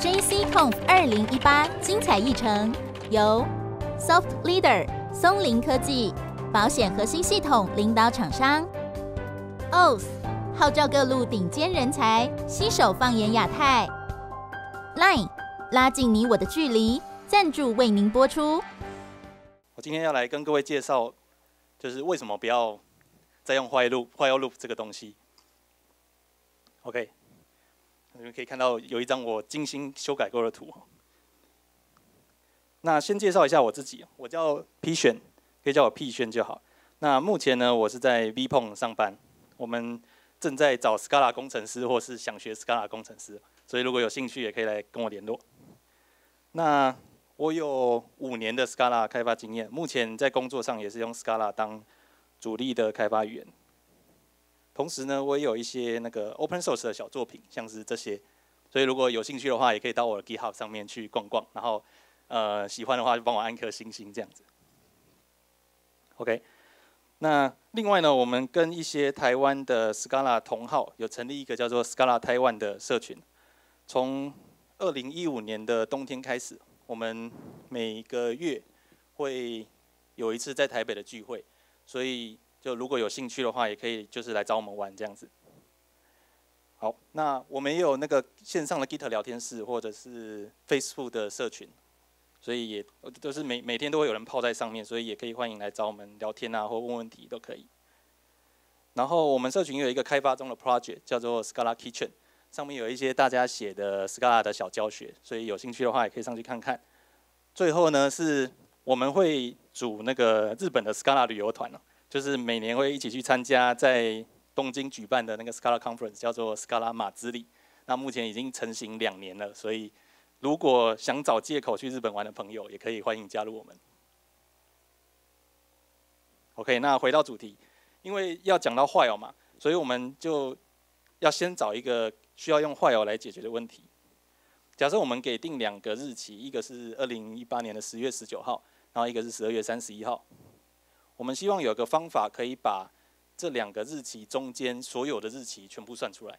JCConf 二零一八精彩议程由 Soft Leader 松林科技保险核心系统领导厂商 Oath 号召各路顶尖人才携手放眼亚太 Line 拉近你我的距离赞助为您播出。我今天要来跟各位介绍，就是为什么不要再用坏路坏路这个东西。OK，你们可以看到有一张我精心修改过的图。那先介绍一下我自己，我叫 P 选，可以叫我 P 选就好。那目前呢，我是在 VPON 上班，我们正在找 Scala 工程师，或是想学 Scala 工程师，所以如果有兴趣，也可以来跟我联络。那我有五年的 Scala 开发经验，目前在工作上也是用 Scala 当主力的开发语言。同时呢，我也有一些那个 Open Source 的小作品，像是这些。所以如果有兴趣的话，也可以到我的 GitHub 上面去逛逛，然后呃喜欢的话就帮我按颗星星这样子。OK，那另外呢，我们跟一些台湾的 Scala 同号有成立一个叫做 Scala 台湾的社群，从二零一五年的冬天开始，我们每个月会有一次在台北的聚会，所以就如果有兴趣的话，也可以就是来找我们玩这样子。好，那我们也有那个线上的 Git 聊天室或者是 Facebook 的社群，所以也都是每每天都会有人泡在上面，所以也可以欢迎来找我们聊天啊，或问问题都可以。然后我们社群有一个开发中的 project 叫做 Scala Kitchen。上面有一些大家写的 Scala 的小教学，所以有兴趣的话也可以上去看看。最后呢，是我们会组那个日本的 Scala 旅游团就是每年会一起去参加在东京举办的那个 Scala Conference，叫做 Scala 马之里。那目前已经成型两年了，所以如果想找借口去日本玩的朋友，也可以欢迎加入我们。OK，那回到主题，因为要讲到坏哦嘛，所以我们就要先找一个。需要用坏友来解决的问题。假设我们给定两个日期，一个是二零一八年的十月十九号，然后一个是十二月三十一号。我们希望有个方法可以把这两个日期中间所有的日期全部算出来。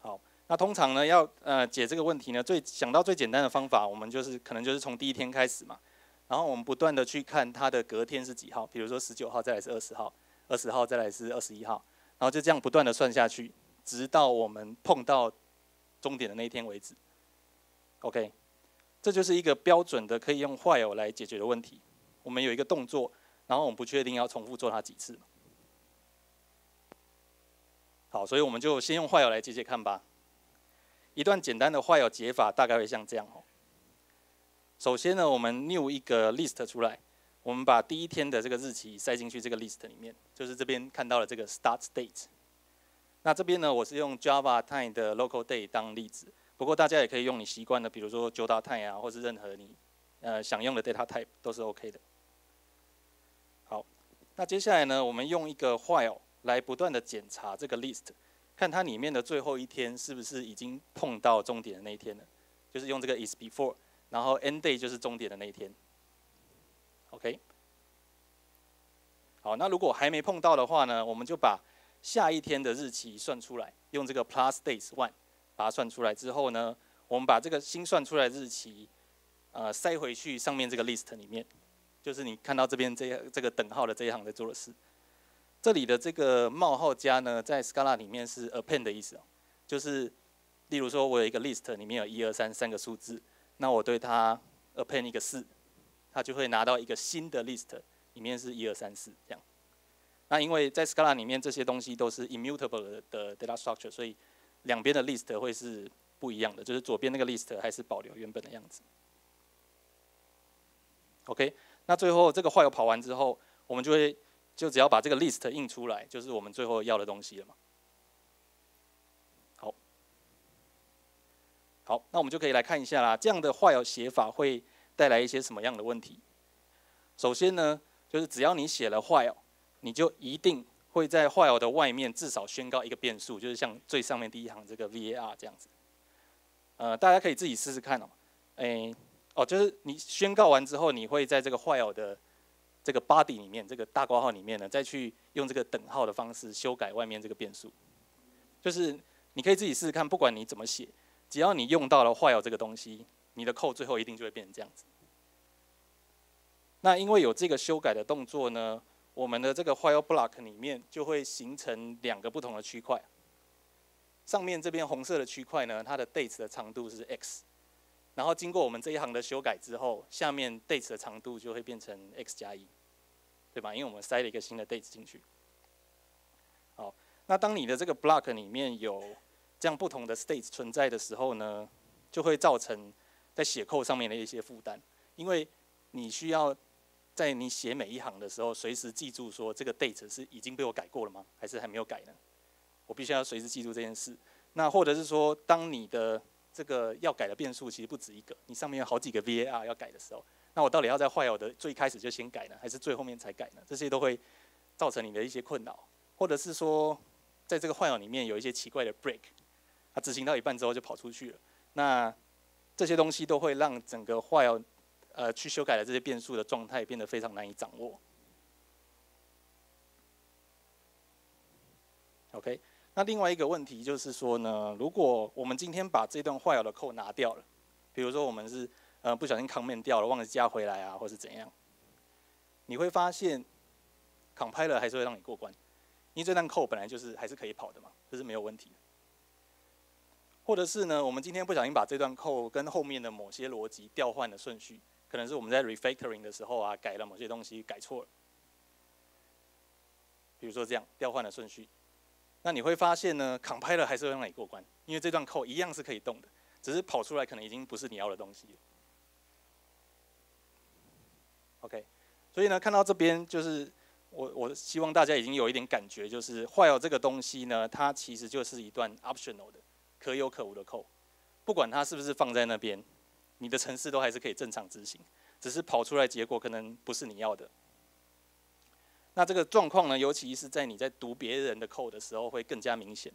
好，那通常呢要呃解这个问题呢，最想到最简单的方法，我们就是可能就是从第一天开始嘛，然后我们不断的去看它的隔天是几号，比如说十九号再来是二十号，二十号再来是二十一号。然后就这样不断的算下去，直到我们碰到终点的那一天为止。OK，这就是一个标准的可以用 while 来解决的问题。我们有一个动作，然后我们不确定要重复做它几次。好，所以我们就先用 while 来解解看吧。一段简单的 while 解法大概会像这样哦。首先呢，我们 new 一个 list 出来。我们把第一天的这个日期塞进去这个 list 里面，就是这边看到了这个 start date。那这边呢，我是用 Java time 的 local day 当例子，不过大家也可以用你习惯的，比如说 Java time 啊，或是任何你呃想用的 data type 都是 OK 的。好，那接下来呢，我们用一个 while 来不断的检查这个 list，看它里面的最后一天是不是已经碰到终点的那一天了，就是用这个 is before，然后 end day 就是终点的那一天。OK，好，那如果还没碰到的话呢，我们就把下一天的日期算出来，用这个 plus days one 把它算出来之后呢，我们把这个新算出来的日期，呃，塞回去上面这个 list 里面，就是你看到这边这这个等号的这一行在做的事。这里的这个冒号加呢，在 Scala 里面是 append 的意思哦，就是例如说我有一个 list 里面有一二三三个数字，那我对它 append 一个四。它就会拿到一个新的 list，里面是一二三四这样。那因为在 Scala 里面这些东西都是 immutable 的 data structure，所以两边的 list 会是不一样的，就是左边那个 list 还是保留原本的样子。OK，那最后这个 while 跑完之后，我们就会就只要把这个 list 印出来，就是我们最后要的东西了嘛。好，好，那我们就可以来看一下啦，这样的 while 写法会。带来一些什么样的问题？首先呢，就是只要你写了 while，你就一定会在 while 的外面至少宣告一个变数，就是像最上面第一行这个 var 这样子。呃，大家可以自己试试看哦。哎，哦，就是你宣告完之后，你会在这个 while 的这个 body 里面，这个大括号里面呢，再去用这个等号的方式修改外面这个变数。就是你可以自己试试看，不管你怎么写，只要你用到了 while 这个东西，你的 code 最后一定就会变成这样子。那因为有这个修改的动作呢，我们的这个 while block 里面就会形成两个不同的区块。上面这边红色的区块呢，它的 date 的长度是 x，然后经过我们这一行的修改之后，下面 date 的长度就会变成 x 加一，对吧？因为我们塞了一个新的 date 进去。好，那当你的这个 block 里面有这样不同的 state 存在的时候呢，就会造成在写扣上面的一些负担，因为你需要在你写每一行的时候，随时记住说这个 date 是已经被我改过了吗？还是还没有改呢？我必须要随时记住这件事。那或者是说，当你的这个要改的变数其实不止一个，你上面有好几个 var 要改的时候，那我到底要在 while 的最开始就先改呢，还是最后面才改呢？这些都会造成你的一些困扰，或者是说，在这个 while 里面有一些奇怪的 break，它执行到一半之后就跑出去了。那这些东西都会让整个 while 呃，去修改的这些变数的状态变得非常难以掌握。OK，那另外一个问题就是说呢，如果我们今天把这段 while 的扣拿掉了，比如说我们是呃不小心 comment 掉了，忘记加回来啊，或是怎样，你会发现 compiler 还是会让你过关，因为这段扣本来就是还是可以跑的嘛，这是没有问题的。或者是呢，我们今天不小心把这段扣跟后面的某些逻辑调换的顺序。可能是我们在 refactoring 的时候啊，改了某些东西，改错了。比如说这样调换的顺序，那你会发现呢，compiler 还是会让你过关，因为这段 code 一样是可以动的，只是跑出来可能已经不是你要的东西。OK，所以呢，看到这边就是我我希望大家已经有一点感觉，就是坏了这个东西呢，它其实就是一段 optional 的可有可无的 code，不管它是不是放在那边。你的程式都还是可以正常执行，只是跑出来结果可能不是你要的。那这个状况呢，尤其是在你在读别人的 code 的时候，会更加明显。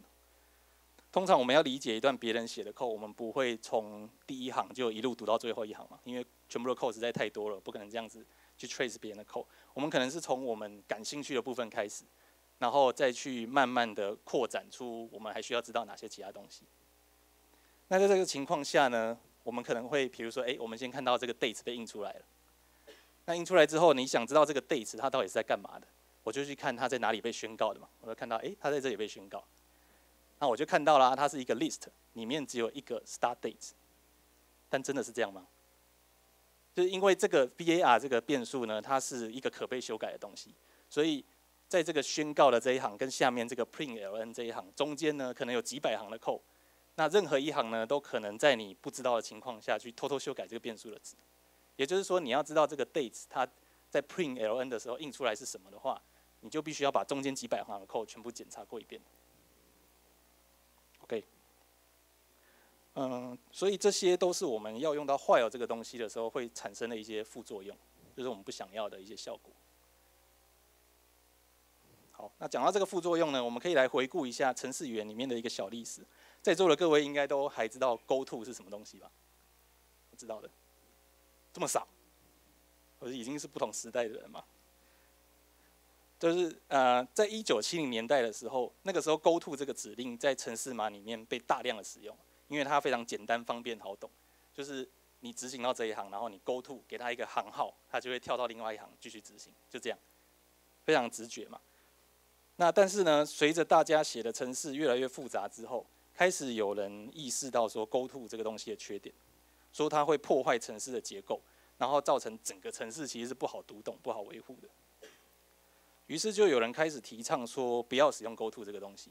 通常我们要理解一段别人写的 code，我们不会从第一行就一路读到最后一行嘛，因为全部的 code 实在太多了，不可能这样子去 trace 别人的 code。我们可能是从我们感兴趣的部分开始，然后再去慢慢的扩展出我们还需要知道哪些其他东西。那在这个情况下呢？我们可能会，比如说，哎，我们先看到这个 date 被印出来了。那印出来之后，你想知道这个 date 它到底是在干嘛的，我就去看它在哪里被宣告的嘛。我就看到，哎，它在这里被宣告。那我就看到了，它是一个 list，里面只有一个 start date。但真的是这样吗？就是因为这个 var 这个变数呢，它是一个可被修改的东西，所以在这个宣告的这一行跟下面这个 println 这一行中间呢，可能有几百行的 code。那任何一行呢，都可能在你不知道的情况下去偷偷修改这个变数的值。也就是说，你要知道这个 dates 它在 print ln 的时候印出来是什么的话，你就必须要把中间几百行的 code 全部检查过一遍。OK，嗯，所以这些都是我们要用到 while 这个东西的时候会产生的一些副作用，就是我们不想要的一些效果。好，那讲到这个副作用呢，我们可以来回顾一下程式语言里面的一个小历史。在座的各位应该都还知道 GoTo 是什么东西吧？知道的，这么少，我已经是不同时代的人嘛。就是呃，在一九七零年代的时候，那个时候 GoTo 这个指令在城市码里面被大量的使用，因为它非常简单、方便、好懂。就是你执行到这一行，然后你 GoTo 给它一个行号，它就会跳到另外一行继续执行，就这样，非常直觉嘛。那但是呢，随着大家写的程式越来越复杂之后，开始有人意识到说，GoTo 这个东西的缺点，说它会破坏城市的结构，然后造成整个城市其实是不好读懂、不好维护的。于是就有人开始提倡说，不要使用 GoTo 这个东西，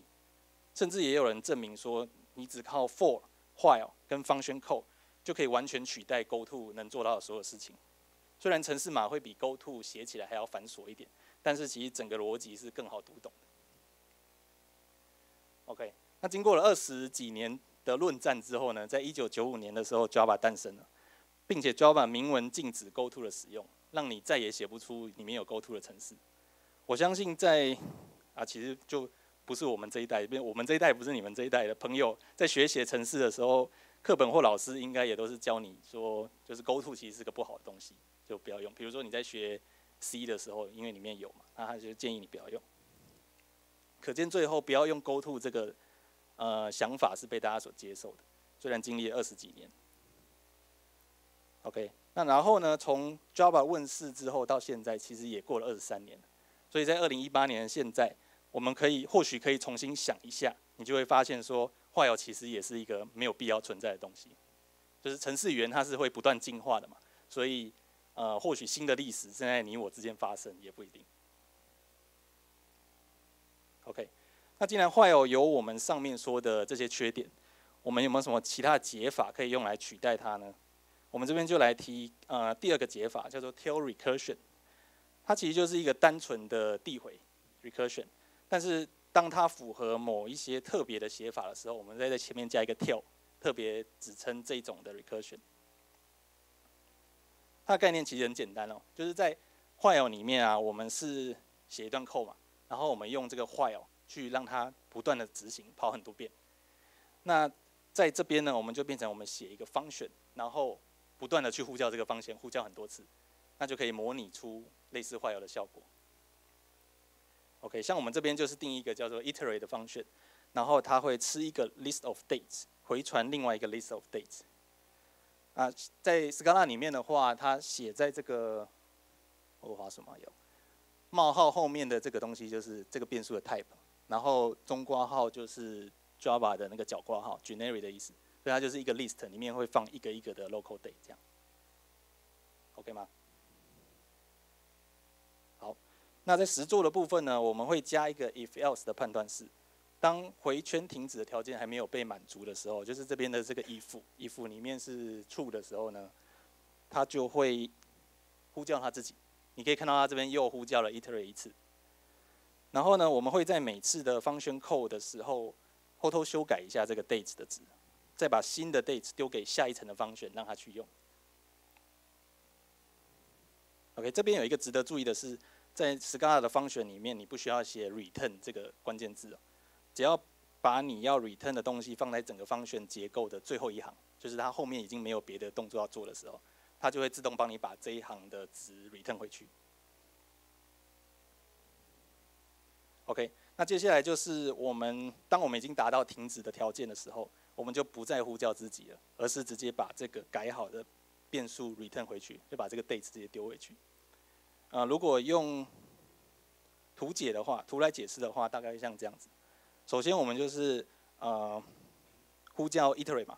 甚至也有人证明说，你只靠 For、While 跟 Function Code 就可以完全取代 GoTo 能做到的所有事情。虽然城市码会比 GoTo 写起来还要繁琐一点，但是其实整个逻辑是更好读懂的。OK。那经过了二十几年的论战之后呢，在一九九五年的时候，Java 诞生了，并且 Java 明文禁止 GoTo 的使用，让你再也写不出里面有 GoTo 的程式。我相信在啊，其实就不是我们这一代，因为我们这一代不是你们这一代的朋友，在学写程式的时候，课本或老师应该也都是教你说，就是 GoTo 其实是个不好的东西，就不要用。比如说你在学 C 的时候，因为里面有嘛，那他就建议你不要用。可见最后不要用 GoTo 这个。呃想法是被大家所接受的，虽然经历了二十几年。OK，那然后呢，从 Java 问世之后到现在，其实也过了二十三年，所以在二零一八年的现在，我们可以或许可以重新想一下，你就会发现说，化谣其实也是一个没有必要存在的东西，就是程式语言它是会不断进化的嘛，所以呃，或许新的历史正在你我之间发生，也不一定。OK，那既然坏哦有我们上面说的这些缺点，我们有没有什么其他的解法可以用来取代它呢？我们这边就来提呃第二个解法，叫做 tail recursion。它其实就是一个单纯的递回 recursion，但是当它符合某一些特别的写法的时候，我们再在前面加一个 tail，特别指称这种的 recursion。它的概念其实很简单哦，就是在 while 里面啊，我们是写一段 code 嘛。然后我们用这个 while 去让它不断的执行，跑很多遍。那在这边呢，我们就变成我们写一个 function，然后不断的去呼叫这个方向，呼叫很多次，那就可以模拟出类似 while 的效果。OK，像我们这边就是定一个叫做 iterate 的 function，然后它会吃一个 list of dates，回传另外一个 list of dates。啊，在 Scala 里面的话，它写在这个我画什么有？冒号后面的这个东西就是这个变数的 type，然后中括号就是 Java 的那个角括号 generic 的意思，所以它就是一个 list 里面会放一个一个的 local Day 这样，OK 吗？好，那在实作的部分呢，我们会加一个 if else 的判断式，当回圈停止的条件还没有被满足的时候，就是这边的这个 if if 里面是 true 的时候呢，它就会呼叫它自己。你可以看到它这边又呼叫了 iterate 一次，然后呢，我们会在每次的 function call 的时候偷偷修改一下这个 dates 的值，再把新的 dates 丢给下一层的 function 让它去用。OK，这边有一个值得注意的是，在 Scala 的 function 里面，你不需要写 return 这个关键字哦，只要把你要 return 的东西放在整个 function 结构的最后一行，就是它后面已经没有别的动作要做的时候。它就会自动帮你把这一行的值 return 回去。OK，那接下来就是我们当我们已经达到停止的条件的时候，我们就不再呼叫自己了，而是直接把这个改好的变数 return 回去，就把这个 date 直接丢回去。啊，如果用图解的话，图来解释的话，大概像这样子。首先我们就是呃呼叫 iterate 嘛。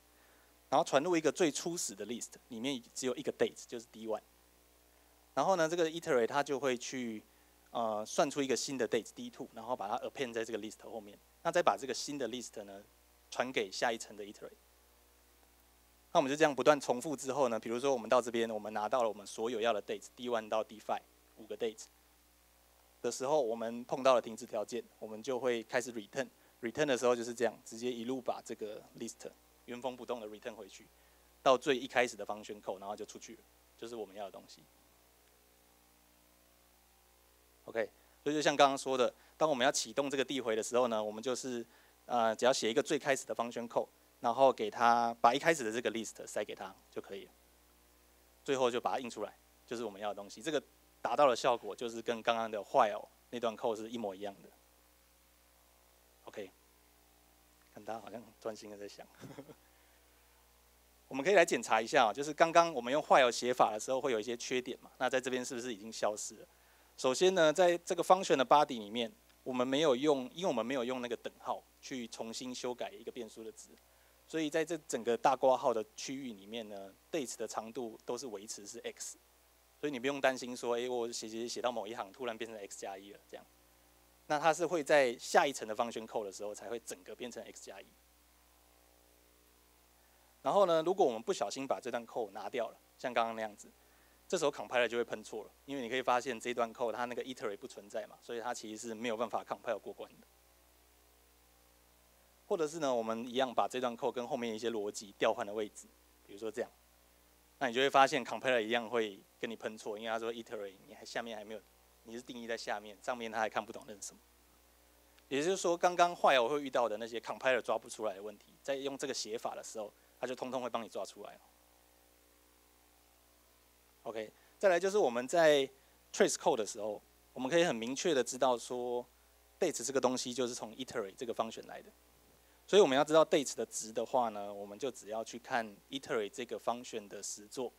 然后传入一个最初始的 list，里面只有一个 date，就是 d one。然后呢，这个 iterate 它就会去呃算出一个新的 date d two，然后把它 append 在这个 list 后面。那再把这个新的 list 呢传给下一层的 iterate。那我们就这样不断重复之后呢，比如说我们到这边，我们拿到了我们所有要的 date d one 到 d five 五个 date 的时候，我们碰到了停止条件，我们就会开始 return。return 的时候就是这样，直接一路把这个 list 原封不动的 return 回去，到最一开始的方圈扣，然后就出去了，就是我们要的东西。OK，所以就像刚刚说的，当我们要启动这个递回的时候呢，我们就是呃，只要写一个最开始的方圈扣，然后给它把一开始的这个 list 塞给它就可以了，最后就把它印出来，就是我们要的东西。这个达到的效果就是跟刚刚的 while 那段扣是一模一样的。OK。看大家好像专心的在想，我们可以来检查一下啊，就是刚刚我们用坏 e 写法的时候会有一些缺点嘛？那在这边是不是已经消失了？首先呢，在这个 function 的 body 里面，我们没有用，因为我们没有用那个等号去重新修改一个变数的值，所以在这整个大括号的区域里面呢，date 的长度都是维持是 x，所以你不用担心说，哎，我写写写到某一行突然变成 x 加一了这样。那它是会在下一层的方圈扣的时候，才会整个变成 x 加一。然后呢，如果我们不小心把这段扣拿掉了，像刚刚那样子，这时候 compiler 就会喷错了，因为你可以发现这段扣它那个 iterate 不存在嘛，所以它其实是没有办法 compile 过关的。或者是呢，我们一样把这段扣跟后面一些逻辑调换的位置，比如说这样，那你就会发现 compiler 一样会跟你喷错，因为它说 iterate 你还下面还没有。你是定义在下面，上面他还看不懂那是什么。也就是说，刚刚坏我会遇到的那些 compiler 抓不出来的问题，在用这个写法的时候，他就通通会帮你抓出来 OK，再来就是我们在 trace code 的时候，我们可以很明确的知道说，date 这个东西就是从 iterate 这个方选来的。所以我们要知道 date 的值的话呢，我们就只要去看 iterate 这个方选的实作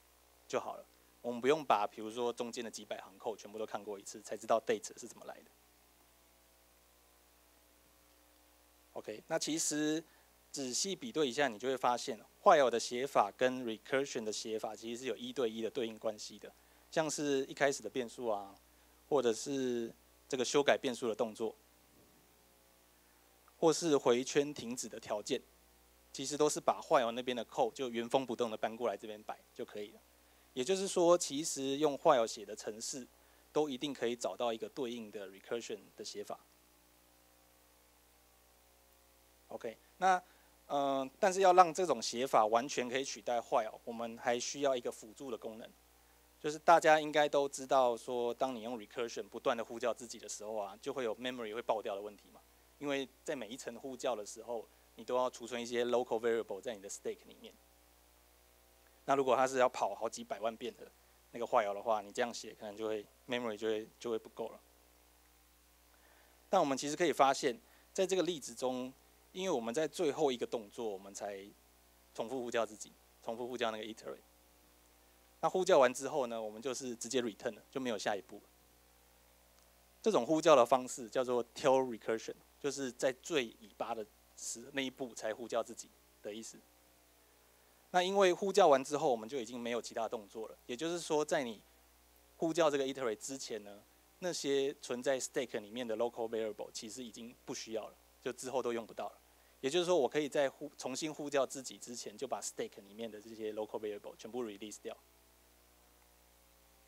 就好了。我们不用把比如说中间的几百行 code 全部都看过一次，才知道 date 是怎么来的。OK，那其实仔细比对一下，你就会发现画友的写法跟 recursion 的写法其实是有一对一的对应关系的。像是一开始的变数啊，或者是这个修改变数的动作，或是回圈停止的条件，其实都是把画友那边的 code 就原封不动的搬过来这边摆就可以了。也就是说，其实用画友写的程式，都一定可以找到一个对应的 recursion 的写法。OK，那嗯，但是要让这种写法完全可以取代坏哦我们还需要一个辅助的功能，就是大家应该都知道，说当你用 recursion 不断的呼叫自己的时候啊，就会有 memory 会爆掉的问题嘛。因为在每一层呼叫的时候，你都要储存一些 local variable 在你的 stake 里面。那如果它是要跑好几百万遍的那个 while 的话，你这样写可能就会 memory 就会就会不够了。但我们其实可以发现，在这个例子中，因为我们在最后一个动作，我们才重复呼叫自己，重复呼叫那个 iterate。那呼叫完之后呢，我们就是直接 return 了，就没有下一步。这种呼叫的方式叫做 tail recursion，就是在最尾巴的时那一步才呼叫自己的意思。那因为呼叫完之后，我们就已经没有其他动作了。也就是说，在你呼叫这个 iterate 之前呢，那些存在 stake 里面的 local variable 其实已经不需要了，就之后都用不到了。也就是说，我可以在呼重新呼叫自己之前，就把 stake 里面的这些 local variable 全部 release 掉。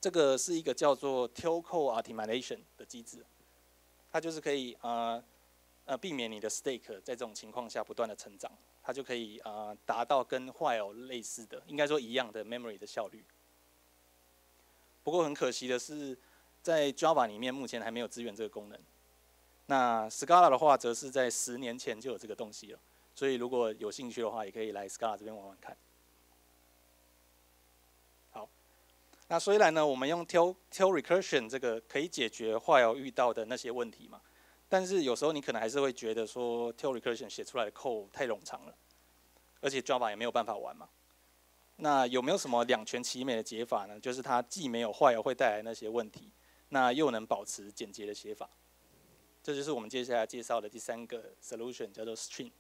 这个是一个叫做 tail code optimization 的机制，它就是可以呃呃避免你的 stake 在这种情况下不断的成长，它就可以呃达到跟 while 类似的，应该说一样的 memory 的效率。不过很可惜的是，在 Java 里面目前还没有支援这个功能。那 Scala 的话，则是在十年前就有这个东西了，所以如果有兴趣的话，也可以来 Scala 这边玩玩看。好，那虽然呢，我们用 tail tail recursion 这个可以解决 while 遇到的那些问题嘛，但是有时候你可能还是会觉得说 tail recursion 写出来的 code 太冗长了，而且 Java 也没有办法玩嘛。那有没有什么两全其美的解法呢？就是它既没有 while 会带来那些问题，那又能保持简洁的写法。这就是我们接下来介绍的第三个 solution，叫做 string。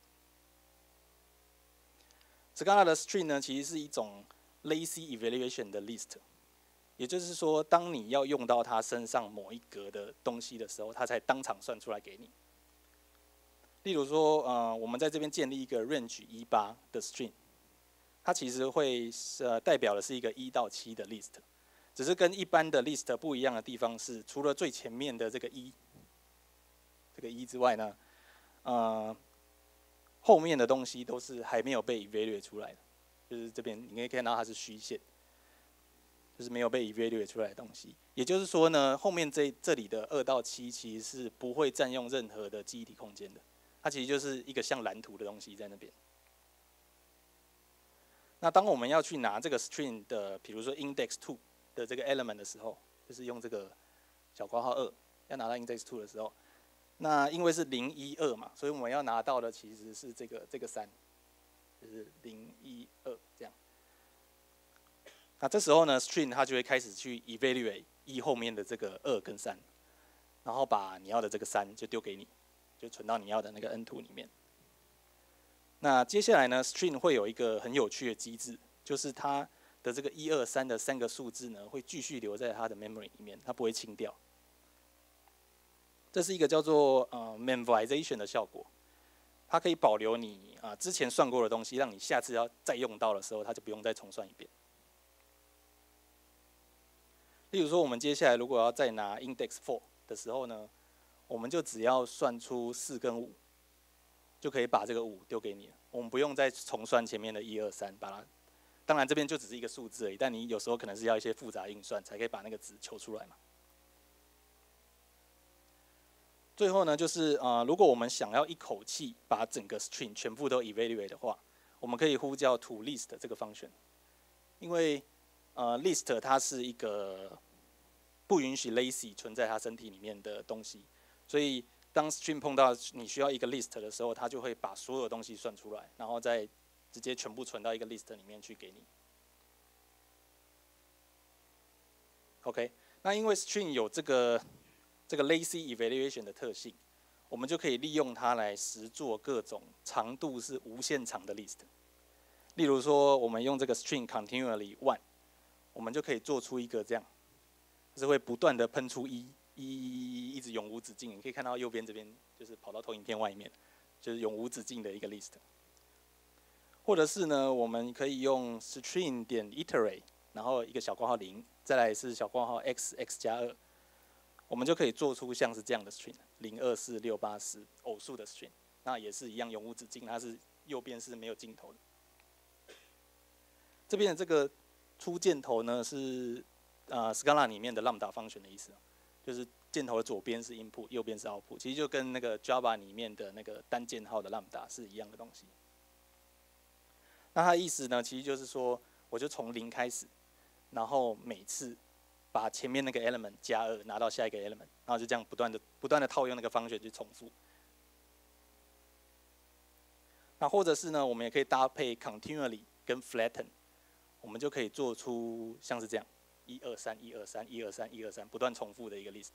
Scala 的 string 呢，其实是一种 lazy evaluation 的 list，也就是说，当你要用到它身上某一格的东西的时候，它才当场算出来给你。例如说，呃，我们在这边建立一个 range 一八的 string，它其实会呃代表的是一个一到七的 list，只是跟一般的 list 不一样的地方是，除了最前面的这个一。这个一之外呢，呃，后面的东西都是还没有被 evaluate 出来的，就是这边你可以看到它是虚线，就是没有被 evaluate 出来的东西。也就是说呢，后面这这里的二到七其实是不会占用任何的记忆体空间的，它其实就是一个像蓝图的东西在那边。那当我们要去拿这个 string 的，比如说 index two 的这个 element 的时候，就是用这个小括号二要拿到 index two 的时候。那因为是零一二嘛，所以我们要拿到的其实是这个这个三，就是零一二这样。那这时候呢，string 它就会开始去 evaluate 一后面的这个二跟三，然后把你要的这个三就丢给你，就存到你要的那个 n two 里面。那接下来呢，string 会有一个很有趣的机制，就是它的这个一二三的三个数字呢，会继续留在它的 memory 里面，它不会清掉。这是一个叫做呃 memorization 的效果，它可以保留你啊之前算过的东西，让你下次要再用到的时候，它就不用再重算一遍。例如说，我们接下来如果要再拿 index for 的时候呢，我们就只要算出四跟五，就可以把这个五丢给你了。我们不用再重算前面的一二三，把它。当然这边就只是一个数字而已，但你有时候可能是要一些复杂运算，才可以把那个值求出来嘛。最后呢，就是呃，如果我们想要一口气把整个 string 全部都 evaluate 的话，我们可以呼叫 to list 这个 function，因为呃 list 它是一个不允许 lazy 存在它身体里面的东西，所以当 string 碰到你需要一个 list 的时候，它就会把所有东西算出来，然后再直接全部存到一个 list 里面去给你。OK，那因为 string 有这个这个 lazy evaluation 的特性，我们就可以利用它来实做各种长度是无限长的 list。例如说，我们用这个 string continually one，我们就可以做出一个这样，就是会不断的喷出一，一，一，一直永无止境。你可以看到右边这边就是跑到投影片外面，就是永无止境的一个 list。或者是呢，我们可以用 string 点 iterate，然后一个小括号零。再来是小括号 x x 加二，我们就可以做出像是这样的 string 零二四六八十偶数的 string，那也是一样永无止境，它是右边是没有尽头的。这边的这个出箭头呢是呃 Scala 里面的 lambda function 的意思，就是箭头的左边是 input，右边是 output，其实就跟那个 Java 里面的那个单箭号的 lambda 是一样的东西。那它的意思呢，其实就是说，我就从零开始。然后每次把前面那个 element 加二拿到下一个 element，然后就这样不断的不断的套用那个方式去重复。那或者是呢，我们也可以搭配 continually 跟 flatten，我们就可以做出像是这样一二三一二三一二三一二三不断重复的一个 list。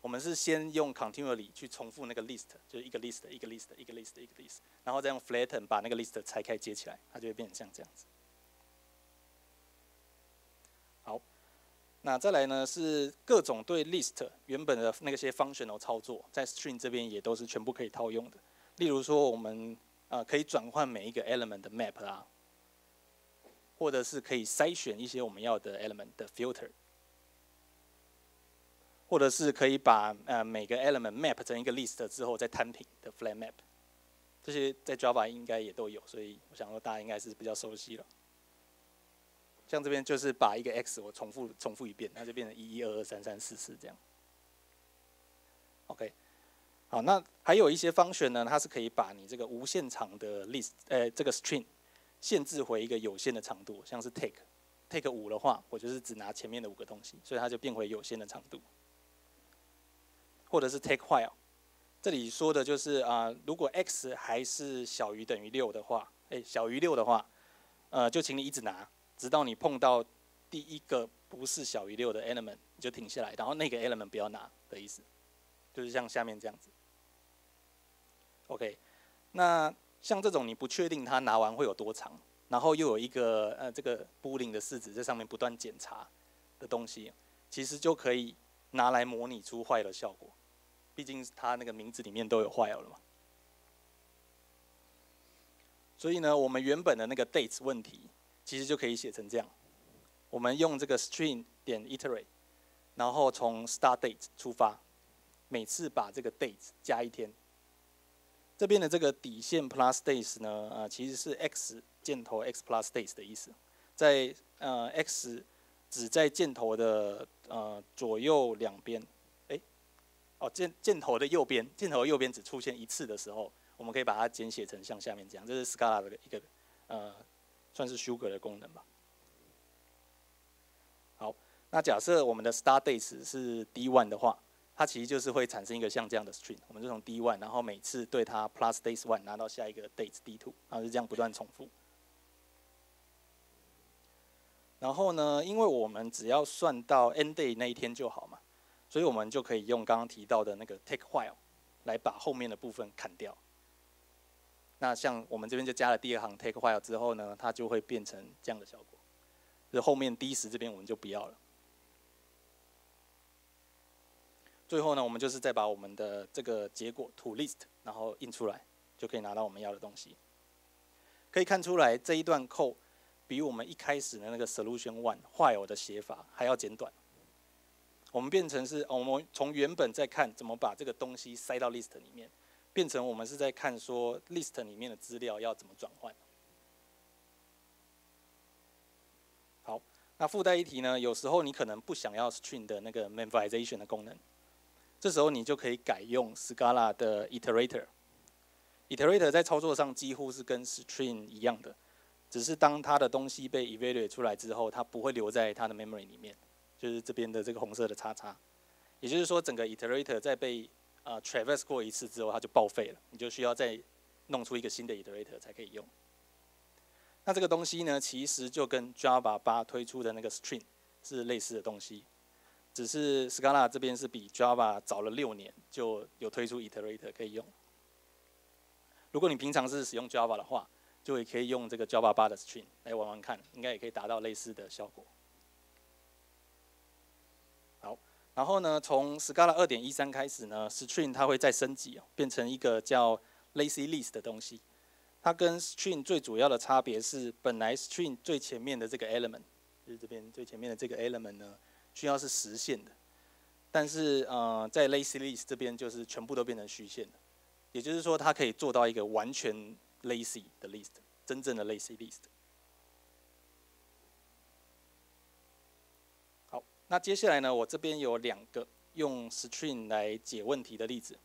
我们是先用 continually 去重复那个 list，就是一个 list 一个 list 一个 list 一个 list，然后再用 flatten 把那个 list 拆开接起来，它就会变成像这样子。那再来呢是各种对 list 原本的那些 functional 操作，在 string 这边也都是全部可以套用的。例如说，我们呃可以转换每一个 element 的 map 啊，或者是可以筛选一些我们要的 element 的 filter，或者是可以把呃每个 element map 成一个 list 之后再摊平的 flat map，这些在 Java 应该也都有，所以我想说大家应该是比较熟悉了。像这边就是把一个 x 我重复重复一遍，那就变成一一二二三三四四这样。OK，好，那还有一些方选呢，它是可以把你这个无限长的 list，呃，这个 string 限制回一个有限的长度，像是 take，take 五的话，我就是只拿前面的五个东西，所以它就变回有限的长度。或者是 take while，这里说的就是啊，如果 x 还是小于等于六的话，哎，小于六的话，呃，就请你一直拿。直到你碰到第一个不是小于六的 element，你就停下来，然后那个 element 不要拿的意思，就是像下面这样子。OK，那像这种你不确定它拿完会有多长，然后又有一个呃这个 boolean 的式子在上面不断检查的东西，其实就可以拿来模拟出坏的效果。毕竟它那个名字里面都有坏了嘛。所以呢，我们原本的那个 dates 问题。其实就可以写成这样，我们用这个 string 点 iterate，然后从 start date 出发，每次把这个 date 加一天。这边的这个底线 plus days 呢，呃，其实是 x 箭头 x plus days 的意思，在呃 x 只在箭头的呃左右两边，哎，哦箭箭头的右边，箭头右边只出现一次的时候，我们可以把它简写成像下面这样，这是 Scala 的一个呃。算是 sugar 的功能吧。好，那假设我们的 start dates 是 d one 的话，它其实就是会产生一个像这样的 string，我们就从 d one，然后每次对它 plus date one 拿到下一个 date d two，然后就这样不断重复。然后呢，因为我们只要算到 end day 那一天就好嘛，所以我们就可以用刚刚提到的那个 take while 来把后面的部分砍掉。那像我们这边就加了第二行 take while 之后呢，它就会变成这样的效果。就后面 d 时这边我们就不要了。最后呢，我们就是再把我们的这个结果 to list，然后印出来，就可以拿到我们要的东西。可以看出来这一段 code 比我们一开始的那个 solution one 坏了的写法还要简短。我们变成是，我们从原本在看怎么把这个东西塞到 list 里面。变成我们是在看说 list 里面的资料要怎么转换。好，那附带一题呢，有时候你可能不想要 string 的那个 memorization 的功能，这时候你就可以改用 Scala 的 iterator。iterator 在操作上几乎是跟 string 一样的，只是当它的东西被 evaluate 出来之后，它不会留在它的 memory 里面，就是这边的这个红色的叉叉。也就是说，整个 iterator 在被呃 traverse 过一次之后它就报废了，你就需要再弄出一个新的 iterator 才可以用。那这个东西呢，其实就跟 Java 八推出的那个 string 是类似的东西，只是 Scala 这边是比 Java 早了六年就有推出 iterator 可以用。如果你平常是使用 Java 的话，就也可以用这个 Java 八的 string 来玩玩看，应该也可以达到类似的效果。然后呢，从 Scala 二点一三开始呢，string 它会再升级，变成一个叫 lazy list 的东西。它跟 string 最主要的差别是，本来 string 最前面的这个 element，就是这边最前面的这个 element 呢，需要是实线的，但是呃，在 lazy list 这边就是全部都变成虚线的，也就是说，它可以做到一个完全 lazy 的 list，真正的 lazy list。好，那接下来呢，我这边有两个用 string 来解问题的例子。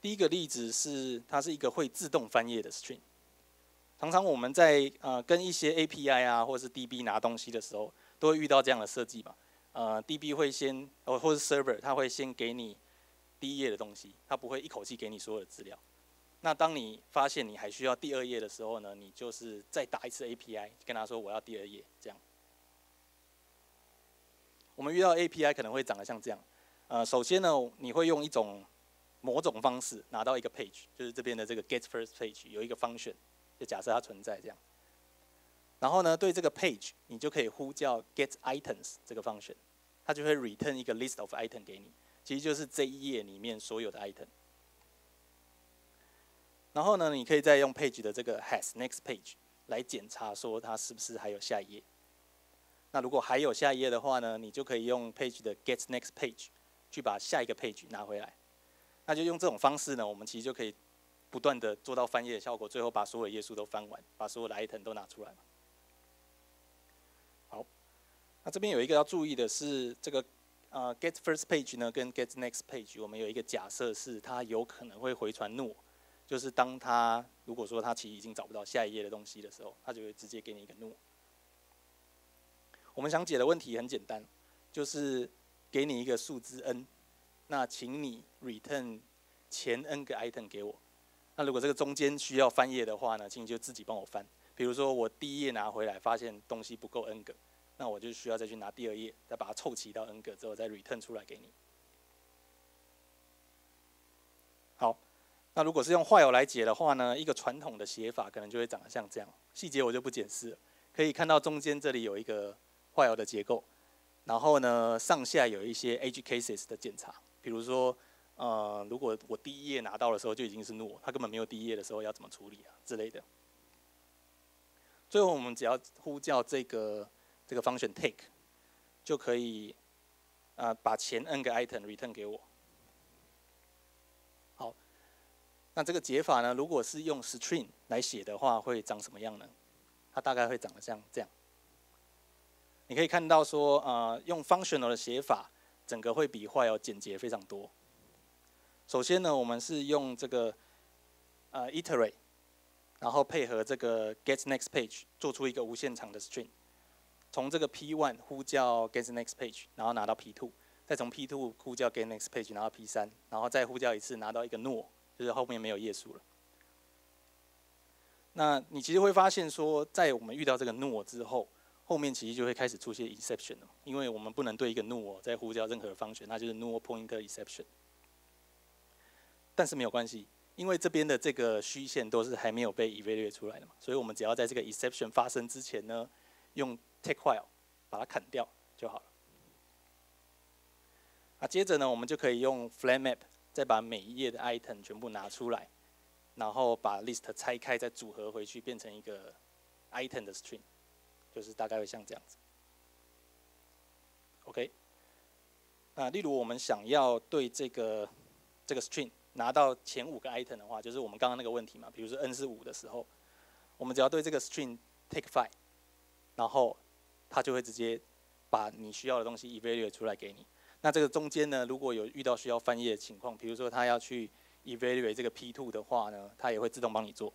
第一个例子是，它是一个会自动翻页的 string。常常我们在呃跟一些 API 啊，或者是 DB 拿东西的时候，都会遇到这样的设计嘛。呃，DB 会先，哦，或者 Server，它会先给你第一页的东西，它不会一口气给你所有的资料。那当你发现你还需要第二页的时候呢，你就是再打一次 API，跟他说我要第二页，这样。我们遇到 API 可能会长得像这样。呃，首先呢，你会用一种某种方式拿到一个 page，就是这边的这个 get first page 有一个 function。就假设它存在这样，然后呢，对这个 page，你就可以呼叫 get items 这个 function，它就会 return 一个 list of item 给你，其实就是这一页里面所有的 item。然后呢，你可以再用 page 的这个 has next page 来检查说它是不是还有下一页。那如果还有下一页的话呢，你就可以用 page 的 get next page 去把下一个 page 拿回来。那就用这种方式呢，我们其实就可以。不断的做到翻页的效果，最后把所有页数都翻完，把所有的 item 都拿出来好，那这边有一个要注意的是，这个呃 get first page 呢跟 get next page，我们有一个假设是它有可能会回传 null，就是当它如果说它其实已经找不到下一页的东西的时候，它就会直接给你一个 null。我们想解的问题很简单，就是给你一个数字 n，那请你 return 前 n 个 item 给我。那如果这个中间需要翻页的话呢，请你就自己帮我翻。比如说我第一页拿回来，发现东西不够 n 个，那我就需要再去拿第二页，再把它凑齐到 n 个之后再 return 出来给你。好，那如果是用 while 来解的话呢，一个传统的写法可能就会长得像这样，细节我就不解释了。可以看到中间这里有一个 while 的结构，然后呢上下有一些 edge cases 的检查，比如说。呃，如果我第一页拿到的时候就已经是 null，它根本没有第一页的时候要怎么处理啊之类的。最后我们只要呼叫这个这个 function take，就可以啊把前 n 个 item return 给我。好，那这个解法呢，如果是用 string 来写的话，会长什么样呢？它大概会长得像这样。你可以看到说，呃，用 functional 的写法，整个会比 while 简洁非常多。首先呢，我们是用这个呃 iterate，然后配合这个 get next page，做出一个无限长的 string。从这个 p1 呼叫 get next page，然后拿到 p2，再从 p2 呼叫 get next page，拿到 p3，然后再呼叫一次，拿到一个 no，就是后面没有页数了。那你其实会发现说，在我们遇到这个 no 之后，后面其实就会开始出现 exception 了，因为我们不能对一个 null 再呼叫任何方选，那就是 null pointer exception。但是没有关系，因为这边的这个虚线都是还没有被 evaluate 出来的嘛，所以我们只要在这个 exception 发生之前呢，用 take while 把它砍掉就好了。啊，接着呢，我们就可以用 flat map 再把每一页的 item 全部拿出来，然后把 list 拆开再组合回去，变成一个 item 的 string，就是大概会像这样子。OK，那例如我们想要对这个这个 string 拿到前五个 item 的话，就是我们刚刚那个问题嘛。比如说 n 是五的时候，我们只要对这个 string take five，然后它就会直接把你需要的东西 evaluate 出来给你。那这个中间呢，如果有遇到需要翻页的情况，比如说它要去 evaluate 这个 p2 的话呢，它也会自动帮你做。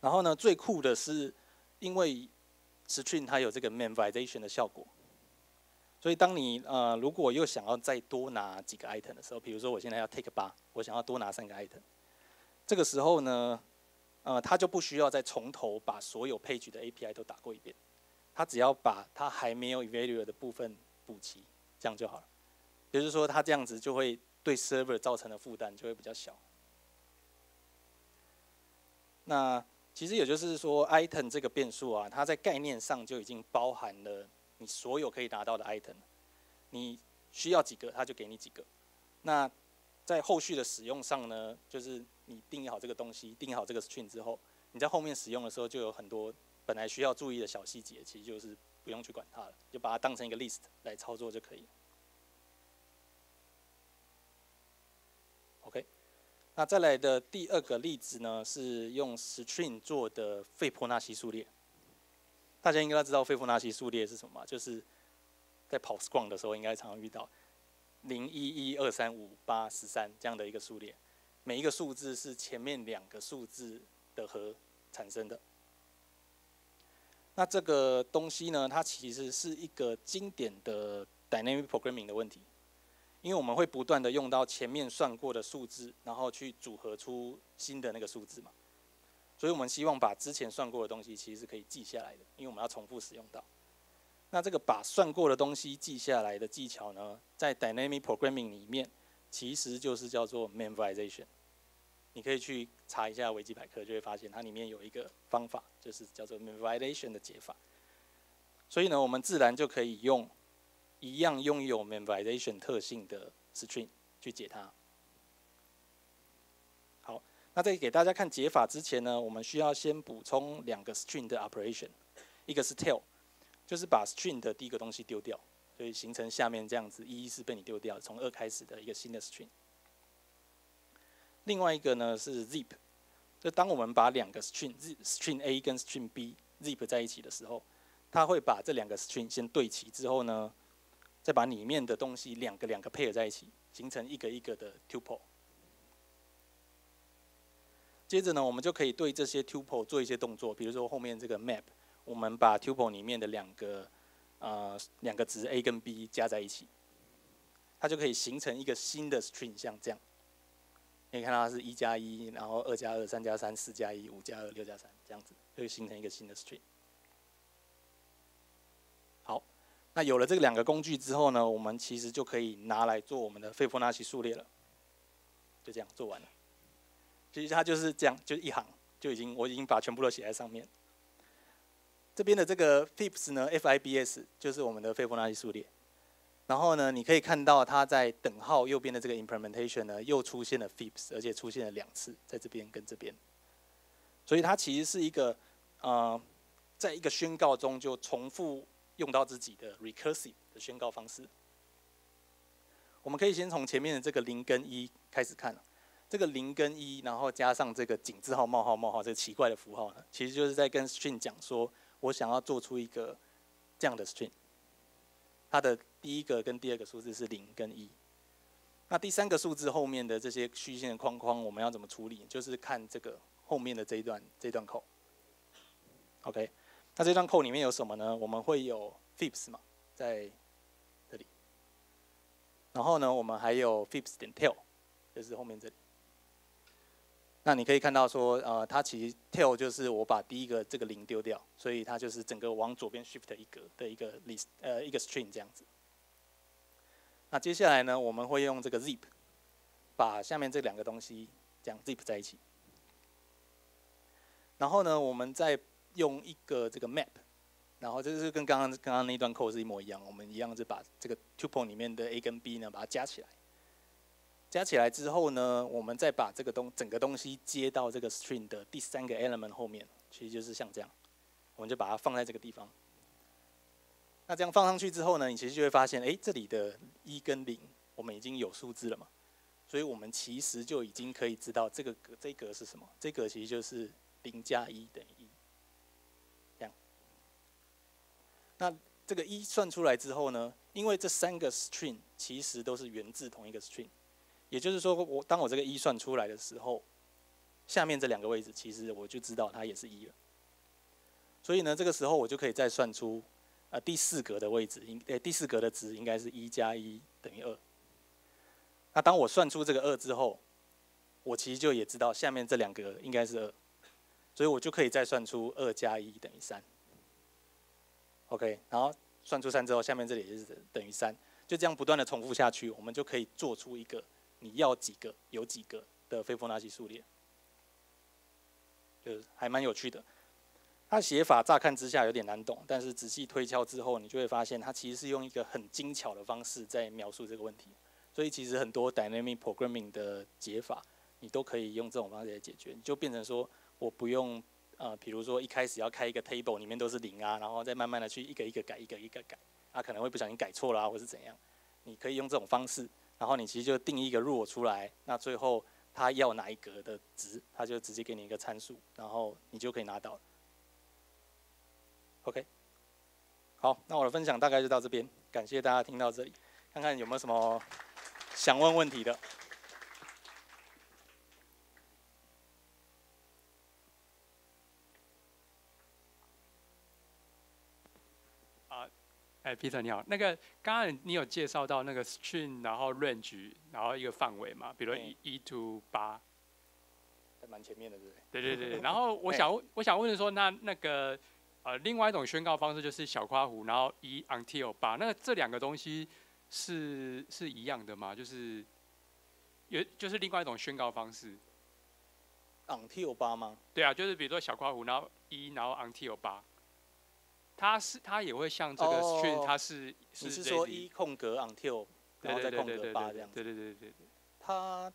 然后呢，最酷的是，因为 string 它有这个 memoization 的效果，所以当你呃如果又想要再多拿几个 item 的时候，比如说我现在要 take 八，我想要多拿三个 item，这个时候呢，呃，它就不需要再从头把所有 page 的 API 都打过一遍，它只要把它还没有 evaluate 的部分补齐，这样就好了。也就是说，它这样子就会对 server 造成的负担就会比较小。那其实也就是说，item 这个变数啊，它在概念上就已经包含了你所有可以拿到的 item。你需要几个，它就给你几个。那在后续的使用上呢，就是你定义好这个东西，定义好这个 string 之后，你在后面使用的时候就有很多本来需要注意的小细节，其实就是不用去管它了，就把它当成一个 list 来操作就可以。OK，那再来的第二个例子呢，是用 string 做的费波那契数列。大家应该知道费波那契数列是什么，就是在跑 scrum 的时候应该常常遇到零一一二三五八十三这样的一个数列，每一个数字是前面两个数字的和产生的。那这个东西呢，它其实是一个经典的 dynamic programming 的问题。因为我们会不断的用到前面算过的数字，然后去组合出新的那个数字嘛，所以我们希望把之前算过的东西其实是可以记下来的，因为我们要重复使用到。那这个把算过的东西记下来的技巧呢，在 dynamic programming 里面其实就是叫做 memorization。你可以去查一下维基百科，就会发现它里面有一个方法，就是叫做 memorization 的解法。所以呢，我们自然就可以用。一样拥有 memorization 特性的 string 去解它。好，那在给大家看解法之前呢，我们需要先补充两个 string 的 operation，一个是 tell，就是把 string 的第一个东西丢掉，所以形成下面这样子，一是被你丢掉，从二开始的一个新的 string。另外一个呢是 zip，就当我们把两个 string，string A 跟 string B zip 在一起的时候，它会把这两个 string 先对齐之后呢。再把里面的东西两个两个配合在一起，形成一个一个的 tuple。接着呢，我们就可以对这些 tuple 做一些动作，比如说后面这个 map，我们把 tuple 里面的两个呃两个值 a 跟 b 加在一起，它就可以形成一个新的 string，像这样。可以看到它是一加一，然后二加二，三加三，四加一，五加二，六加三，这样子就会形成一个新的 string。那有了这两个工具之后呢，我们其实就可以拿来做我们的费波那契数列了。就这样做完了。其实它就是这样，就一行就已经，我已经把全部都写在上面。这边的这个 FIBS 呢，FIBS 就是我们的费波那契数列。然后呢，你可以看到它在等号右边的这个 implementation 呢，又出现了 FIBS，而且出现了两次，在这边跟这边。所以它其实是一个，呃，在一个宣告中就重复。用到自己的 recursive 的宣告方式，我们可以先从前面的这个零跟一开始看。这个零跟一，然后加上这个井字号、冒号、冒号这个奇怪的符号呢，其实就是在跟 string 讲说，我想要做出一个这样的 string。它的第一个跟第二个数字是零跟一。那第三个数字后面的这些虚线框框，我们要怎么处理？就是看这个后面的这一段这段口。OK。那这段 code 里面有什么呢？我们会有 fibs 嘛，在这里。然后呢，我们还有 fibs 点 tail，就是后面这里。那你可以看到说，呃，它其实 tail 就是我把第一个这个零丢掉，所以它就是整个往左边 shift 一格的一个 list，呃，一个 string 这样子。那接下来呢，我们会用这个 zip，把下面这两个东西这样 zip 在一起。然后呢，我们再用一个这个 map，然后这是跟刚刚刚刚那段 code 是一模一样，我们一样是把这个 tuple 里面的 a 跟 b 呢把它加起来，加起来之后呢，我们再把这个东整个东西接到这个 string 的第三个 element 后面，其实就是像这样，我们就把它放在这个地方。那这样放上去之后呢，你其实就会发现，哎，这里的一跟零我们已经有数字了嘛，所以我们其实就已经可以知道这个格这格是什么，这格其实就是零加一等于一。那这个一算出来之后呢？因为这三个 string 其实都是源自同一个 string，也就是说，我当我这个一算出来的时候，下面这两个位置其实我就知道它也是一了。所以呢，这个时候我就可以再算出呃第四格的位置，应呃第四格的值应该是一加一等于二。那当我算出这个二之后，我其实就也知道下面这两个应该是二，所以我就可以再算出二加一等于三。OK，然后算出三之后，下面这里也是等于三，就这样不断的重复下去，我们就可以做出一个你要几个有几个的斐波那契数列，就是还蛮有趣的。它写法乍看之下有点难懂，但是仔细推敲之后，你就会发现它其实是用一个很精巧的方式在描述这个问题。所以其实很多 dynamic programming 的解法，你都可以用这种方式来解决。你就变成说，我不用呃，比如说一开始要开一个 table，里面都是零啊，然后再慢慢的去一个一个改，一个一个改，啊可能会不小心改错了啊，或是怎样。你可以用这种方式，然后你其实就定一个 rule 出来，那最后它要哪一格的值，它就直接给你一个参数，然后你就可以拿到。OK，好，那我的分享大概就到这边，感谢大家听到这里，看看有没有什么。想问问题的，啊，哎，Peter 你好，那个刚刚你有介绍到那个 string，然后 range，然后一个范围嘛，比如一一 to 八，在蛮前面的，对不对？对对对然后 我想我想问的说，那那个呃，另外一种宣告方式就是小括弧，然后一 until 八，那这两个东西是是一样的吗？就是。有就是另外一种宣告方式，until 八吗？对啊，就是比如说小括弧，然后一，然后 until 八，它是它也会像这个 string，它是你是说一空格 until，然后再空格八这样？对对对对对。它，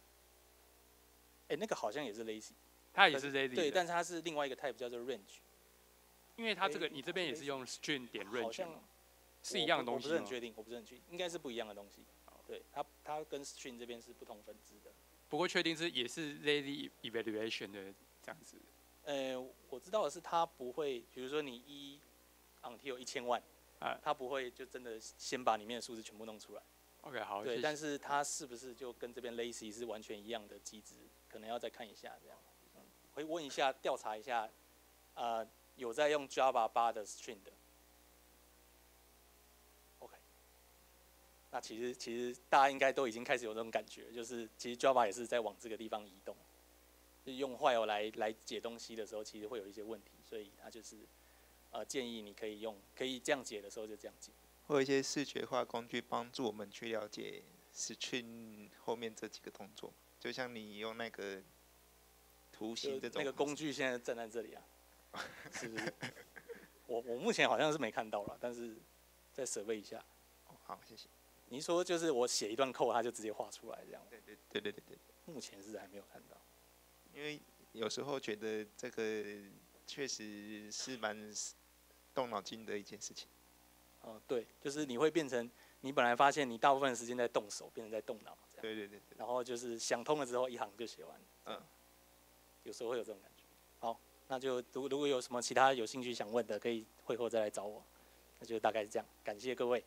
哎，那个好像也是 lazy，它也是 lazy，对，但是它是另外一个 type 叫做 range，因为它这个你这边也是用 string 点 range，是一样的东西我不是很确定，我不是很确定，应该是不一样的东西。对它，它跟 string 这边是不同分支的。不过确定是也是 lazy evaluation 的这样子。呃，我知道的是它不会，比如说你一 until 一千万，啊，他不会就真的先把里面的数字全部弄出来。OK，好。对，但是它是不是就跟这边 lazy 是完全一样的机制？可能要再看一下这样。嗯，会问一下，调查一下，呃，有在用 Java 八的 string 的。OK，那其实其实大家应该都已经开始有这种感觉，就是其实 Java 也是在往这个地方移动，就用 while 来来解东西的时候，其实会有一些问题，所以它就是呃建议你可以用可以这样解的时候就这样解。或一些视觉化工具帮助我们去了解 string 后面这几个动作，就像你用那个图形这种。那个工具现在站在这里啊，是不是？我我目前好像是没看到了，但是再设备一下。好，谢谢。你说就是我写一段扣，它就直接画出来这样？对对对对对对。目前是还没有看到，因为有时候觉得这个确实是蛮动脑筋的一件事情。哦，对，就是你会变成你本来发现你大部分时间在动手，变成在动脑。对对对。然后就是想通了之后，一行就写完。嗯。有时候会有这种感觉。好，那就如如果有什么其他有兴趣想问的，可以会后再来找我。那就大概是这样，感谢各位。